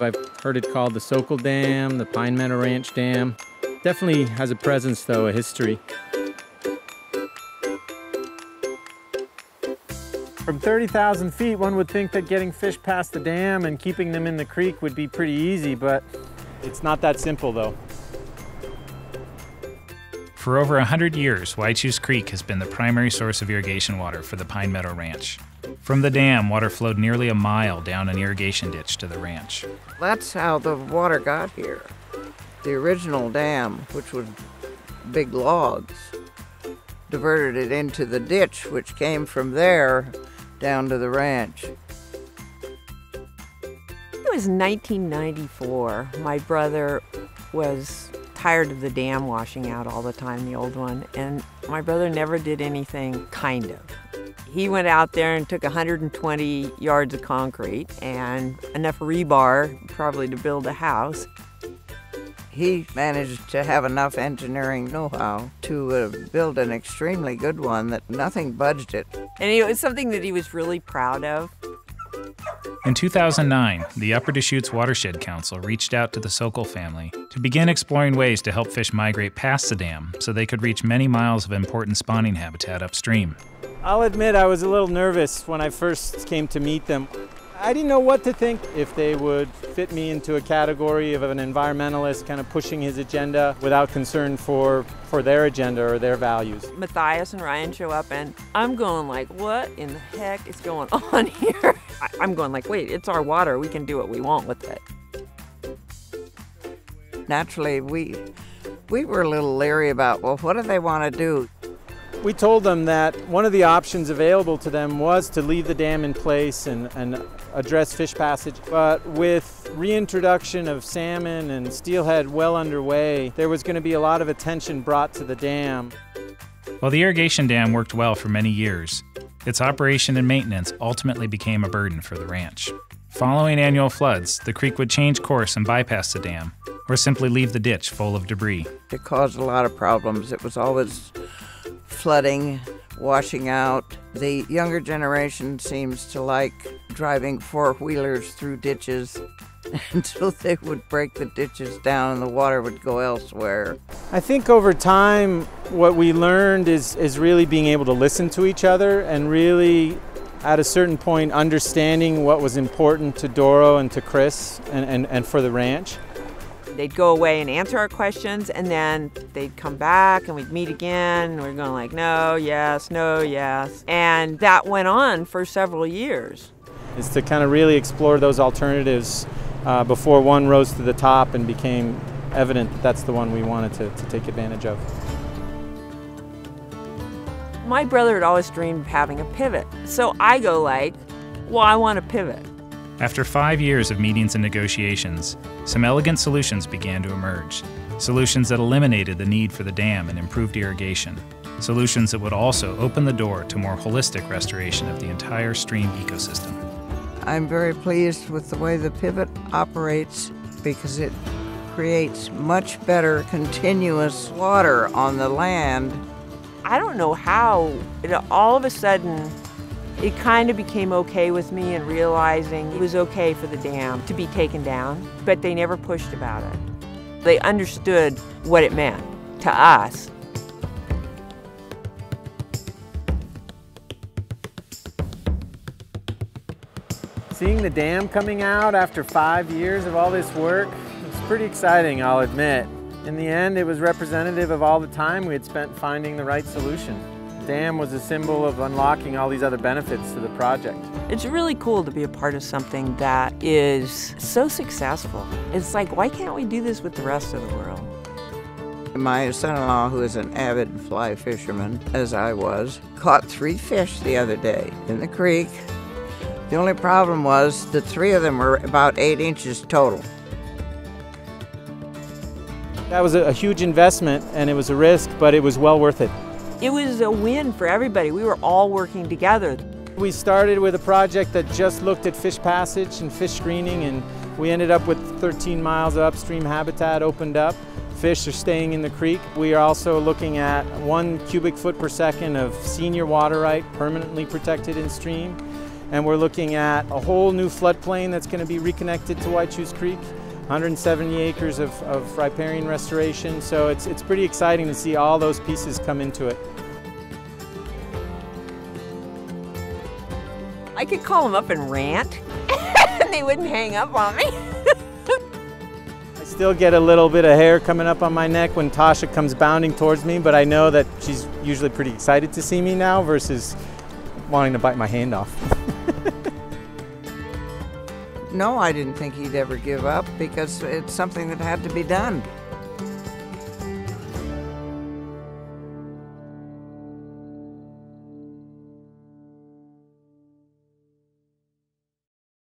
I've heard it called the Sokol Dam, the Pine Meadow Ranch Dam. Definitely has a presence, though, a history. From 30,000 feet, one would think that getting fish past the dam and keeping them in the creek would be pretty easy, but it's not that simple, though. For over 100 years, Whychus Creek has been the primary source of irrigation water for the Pine Meadow Ranch. From the dam, water flowed nearly a mile down an irrigation ditch to the ranch. That's how the water got here. The original dam, which was big logs, diverted it into the ditch, which came from there down to the ranch. It was 1994. My brother was tired of the dam washing out all the time, the old one, and my brother never did anything kind of. He went out there and took 120 yards of concrete and enough rebar probably to build a house. He managed to have enough engineering know how to uh, build an extremely good one that nothing budged it. And it was something that he was really proud of. In 2009, the Upper Deschutes Watershed Council reached out to the Sokol family to begin exploring ways to help fish migrate past the dam so they could reach many miles of important spawning habitat upstream. I'll admit I was a little nervous when I first came to meet them. I didn't know what to think if they would fit me into a category of an environmentalist kind of pushing his agenda without concern for, for their agenda or their values. Matthias and Ryan show up and I'm going like, what in the heck is going on here? I, I'm going like, wait, it's our water. We can do what we want with it. Naturally, we we were a little leery about, well, what do they want to do? We told them that one of the options available to them was to leave the dam in place and, and address fish passage. But with reintroduction of salmon and steelhead well underway, there was going to be a lot of attention brought to the dam. While the irrigation dam worked well for many years, its operation and maintenance ultimately became a burden for the ranch. Following annual floods, the creek would change course and bypass the dam, or simply leave the ditch full of debris. It caused a lot of problems. It was always flooding, washing out. The younger generation seems to like driving four wheelers through ditches until they would break the ditches down and the water would go elsewhere. I think over time, what we learned is, is really being able to listen to each other and really, at a certain point, understanding what was important to Doro and to Chris and, and, and for the ranch. They'd go away and answer our questions, and then they'd come back and we'd meet again. And we're going like, no, yes, no, yes. And that went on for several years. Is to kind of really explore those alternatives uh, before one rose to the top and became evident that that's the one we wanted to, to take advantage of. My brother had always dreamed of having a pivot. So I go like, well, I want a pivot. After five years of meetings and negotiations, some elegant solutions began to emerge. Solutions that eliminated the need for the dam and improved irrigation. Solutions that would also open the door to more holistic restoration of the entire stream ecosystem. I'm very pleased with the way the pivot operates because it creates much better continuous water on the land. I don't know how, it, all of a sudden, it kind of became okay with me and realizing it was okay for the dam to be taken down, but they never pushed about it. They understood what it meant to us. Seeing the dam coming out after five years of all this work, it's pretty exciting, I'll admit. In the end, it was representative of all the time we had spent finding the right solution. The dam was a symbol of unlocking all these other benefits to the project. It's really cool to be a part of something that is so successful. It's like, why can't we do this with the rest of the world? My son-in-law, who is an avid fly fisherman, as I was, caught three fish the other day in the creek. The only problem was the three of them were about eight inches total. That was a, a huge investment and it was a risk, but it was well worth it. It was a win for everybody. We were all working together. We started with a project that just looked at fish passage and fish screening, and we ended up with 13 miles of upstream habitat opened up. Fish are staying in the creek. We are also looking at one cubic foot per second of senior water right permanently protected in stream. and we're looking at a whole new floodplain that's going to be reconnected to Whychus Creek. 170 acres of, of riparian restoration, so it's, it's pretty exciting to see all those pieces come into it. I could call them up and rant, and they wouldn't hang up on me. I still get a little bit of hair coming up on my neck when Tasha comes bounding towards me, but I know that she's usually pretty excited to see me now versus wanting to bite my hand off. No, I didn't think he'd ever give up because it's something that had to be done.